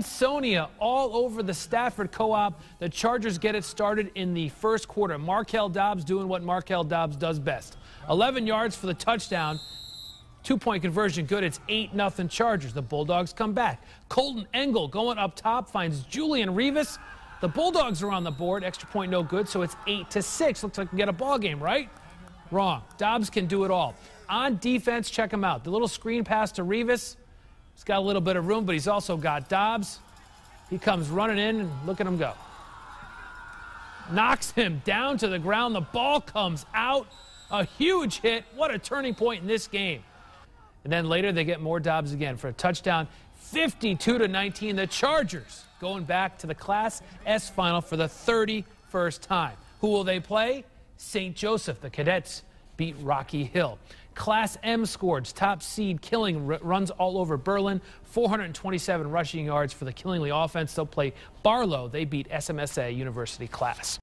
Ansonia all over the Stafford Co-op. The Chargers get it started in the first quarter. Markel Dobbs doing what Markel Dobbs does best. 11 yards for the touchdown. Two-point conversion good. It's 8 nothing Chargers. The Bulldogs come back. Colton Engel going up top finds Julian Rivas. The Bulldogs are on the board. Extra point no good, so it's 8 to 6. Looks like we get a ball game, right? Wrong. Dobbs can do it all. On defense, check him out. The little screen pass to Revis. He's got a little bit of room, but he's also got Dobbs. He comes running in, and look at him go. Knocks him down to the ground. The ball comes out. A huge hit. What a turning point in this game. And then later they get more Dobbs again for a touchdown. 52 to 19. The Chargers going back to the Class S final for the 31st time. Who will they play? St. Joseph. The Cadets beat Rocky Hill. Class M scores. Top seed Killingly runs all over Berlin. 427 rushing yards for the Killingly offense. They'll play Barlow. They beat SMSA University class.